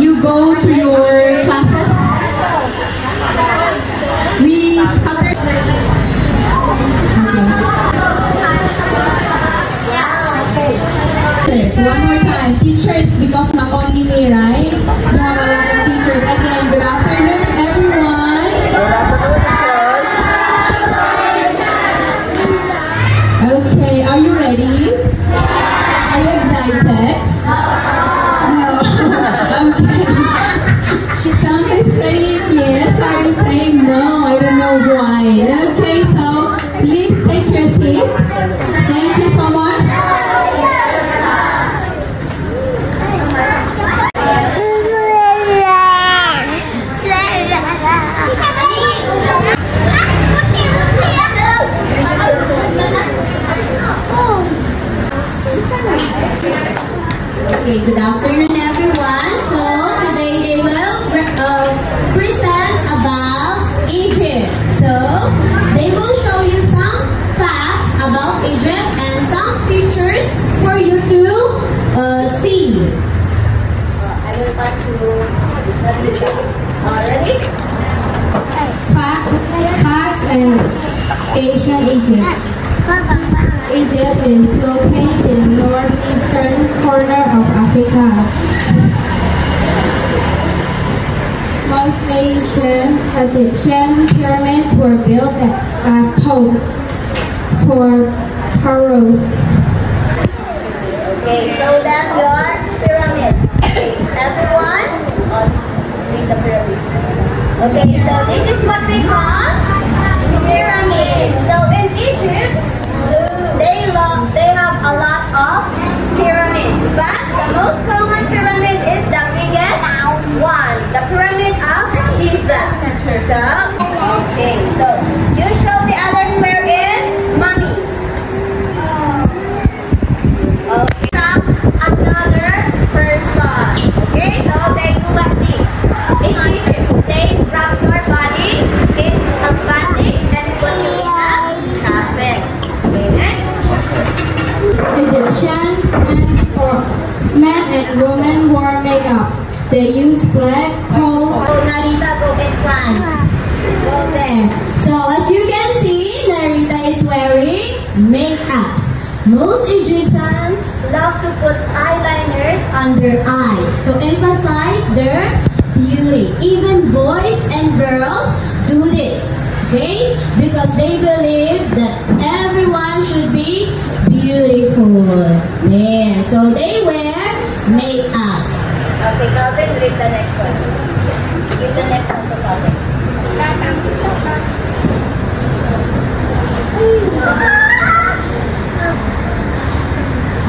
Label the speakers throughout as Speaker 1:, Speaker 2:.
Speaker 1: you go to your classes? We scattered. Okay. One more time. Teachers, because not only me, right? Thank you so much.
Speaker 2: Okay, good afternoon Egypt and some pictures for you to uh, see.
Speaker 3: I will pass to. Uh, ready?
Speaker 4: Facts, facts and ancient Egypt. Egypt is located in northeastern corner of Africa. Most ancient Egyptian pyramids were built as tombs for pharaohs.
Speaker 3: Okay, show them your pyramid. Okay, everyone, read oh, the pyramid. Okay, so this is what we call pyramid. So in Egypt, they love, they have a lot of pyramids, but the most common pyramid is the biggest one, the pyramid of Giza. So, okay, so you show the others where is mommy. Okay. From another person. Okay, so they do like this. In Egypt, they wrap your body in a bandage and put you in a coffin. Okay, next.
Speaker 4: Egyptian men, or men and women wore makeup. They used black kohl.
Speaker 3: Oh, Narita, go in front.
Speaker 2: So as you can see, Narita is wearing makeups. Most Egyptians
Speaker 3: Love to put eyeliners.
Speaker 2: on their eyes to emphasize their beauty. Even boys and girls do this, okay? Because they believe that everyone should be beautiful. Yeah, so they wear makeup.
Speaker 3: Okay, Calvin, read the next one. The.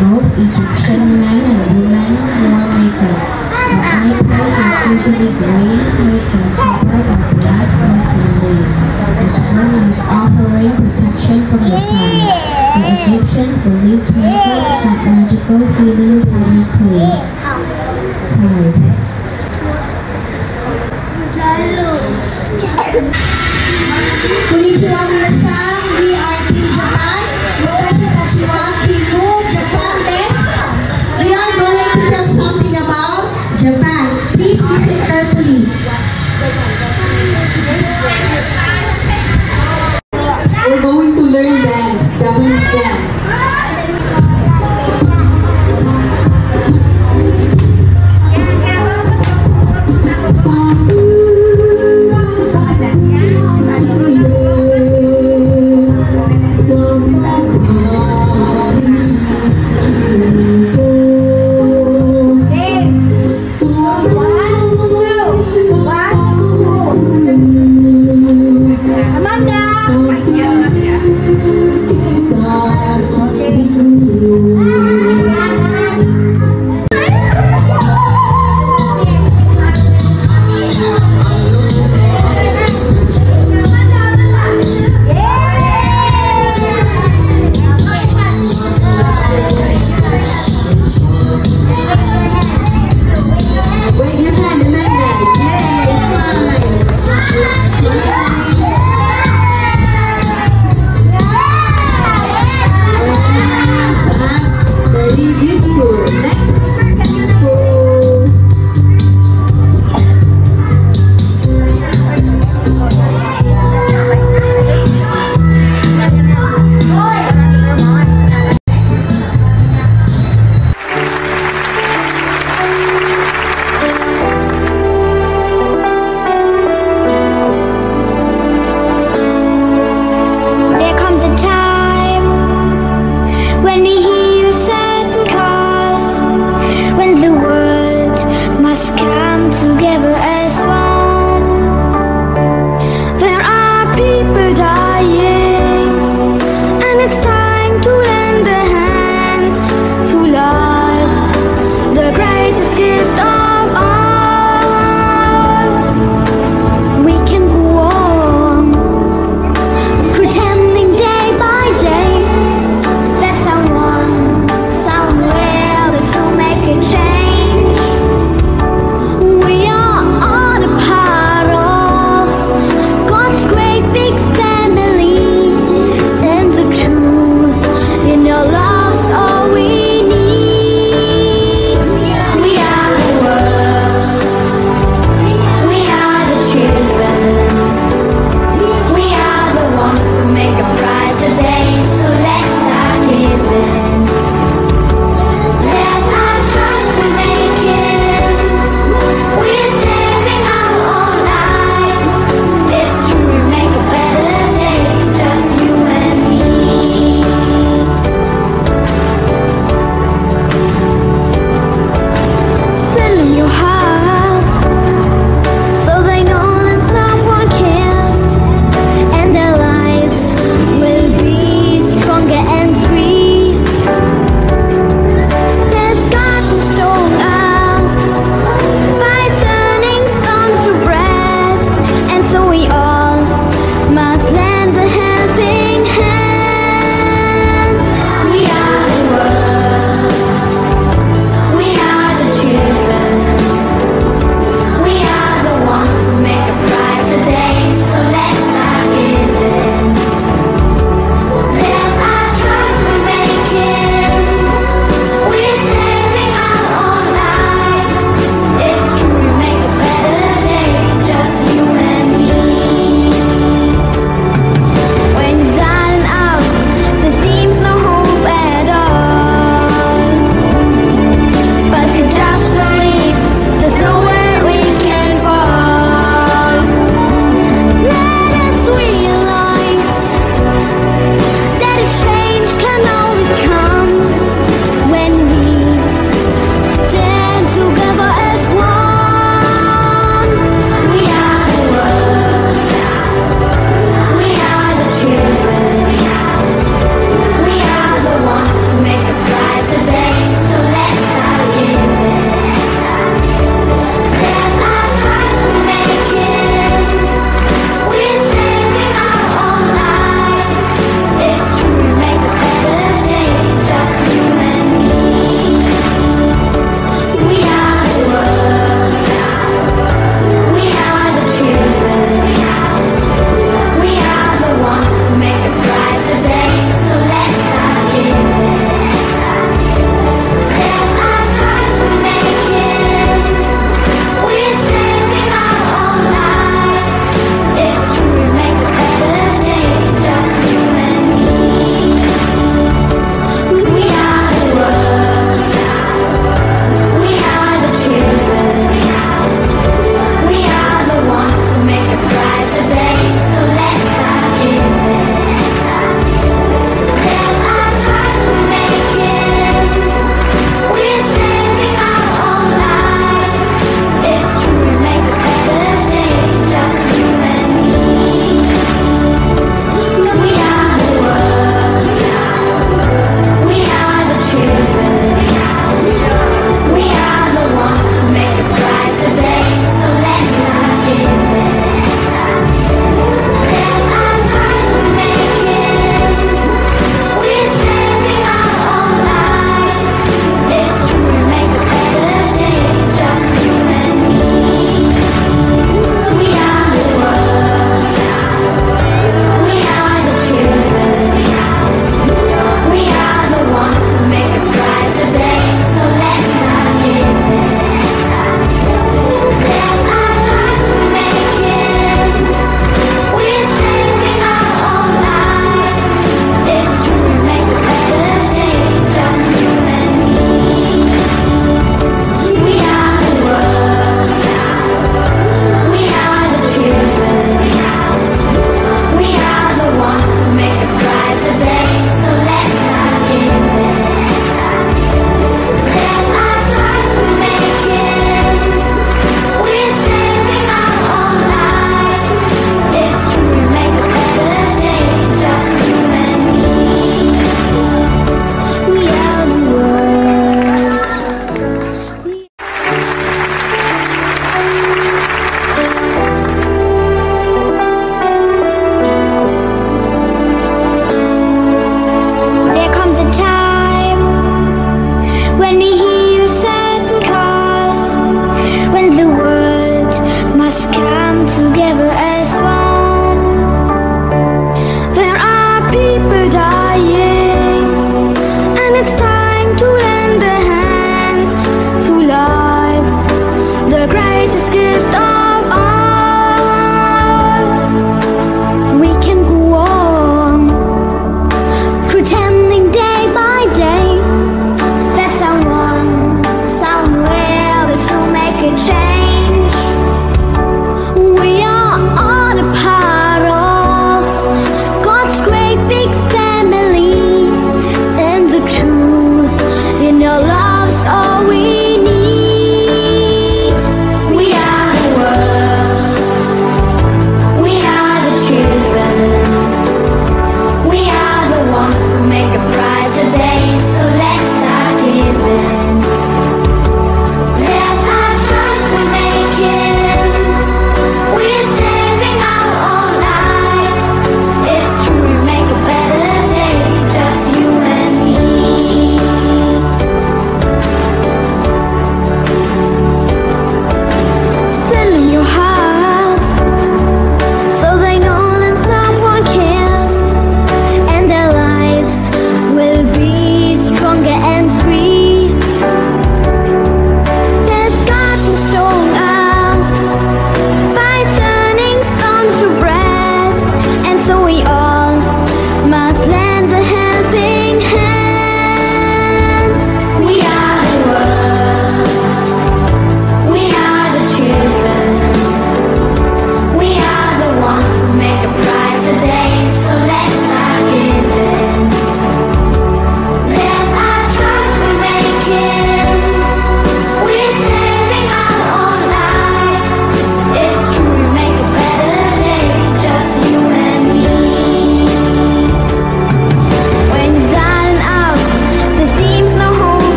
Speaker 2: Both Egyptian men and women wore makeup. The eye paint was usually green, made from copper or black with lead. This one was offering protection from the sun. The Egyptians believed makeup had magical healing powers too. Powers.
Speaker 1: Team Japan. Japan. We are going to tell something about Japan. Please listen carefully. We're going to learn dance, Japanese dance.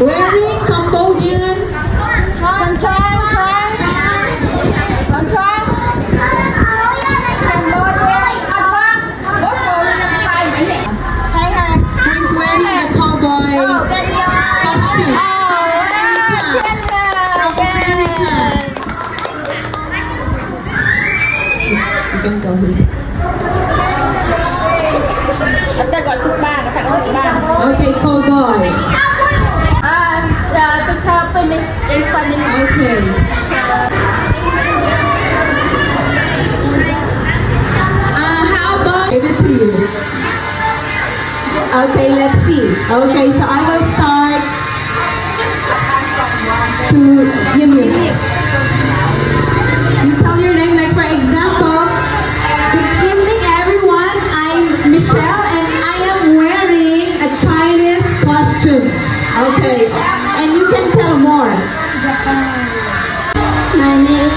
Speaker 5: wearing Cambodian
Speaker 1: Chong Chong Chong
Speaker 5: Chong He's wearing a cowboy. Costume. From America. Cowboy. okay. Uh, how about give it to you? Okay, let's see. Okay, so I will start to you.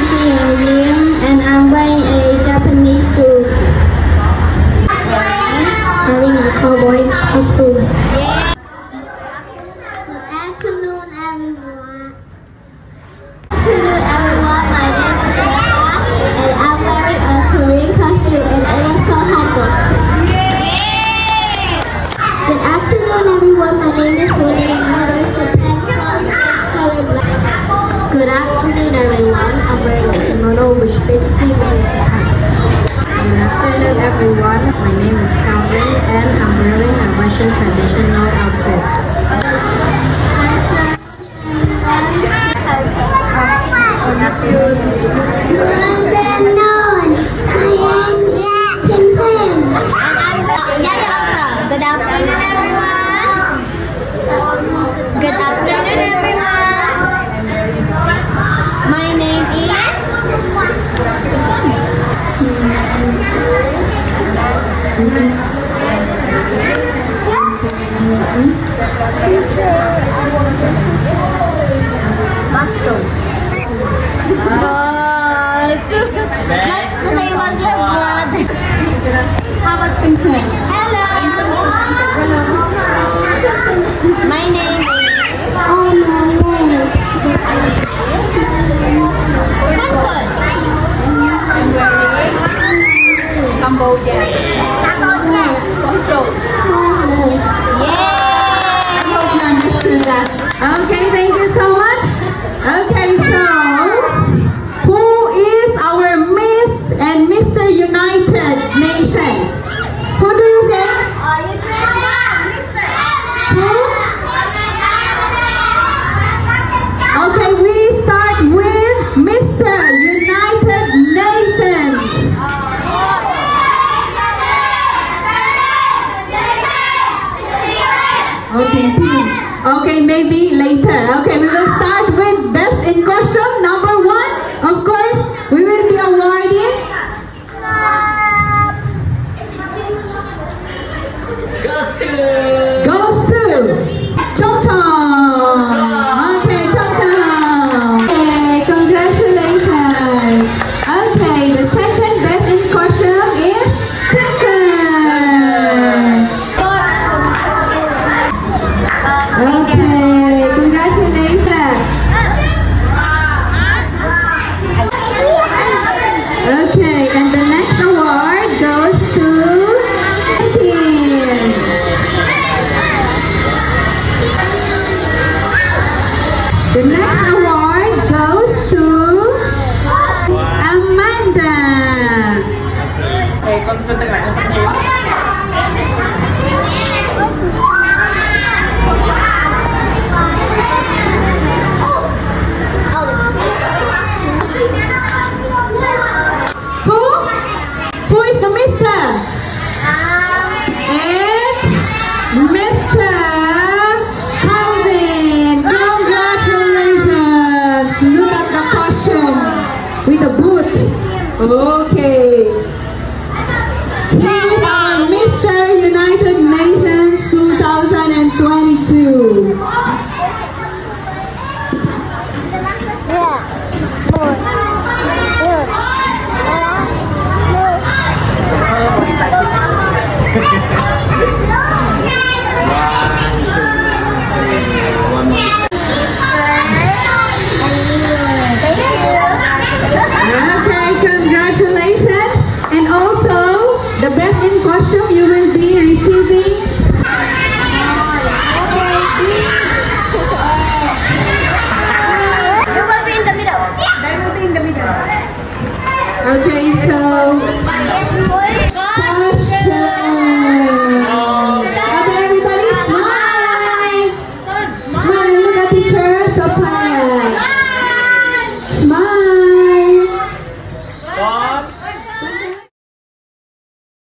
Speaker 5: helium and unveil a
Speaker 4: Japanese
Speaker 1: soup. Hiring the
Speaker 5: cowboy high
Speaker 1: school.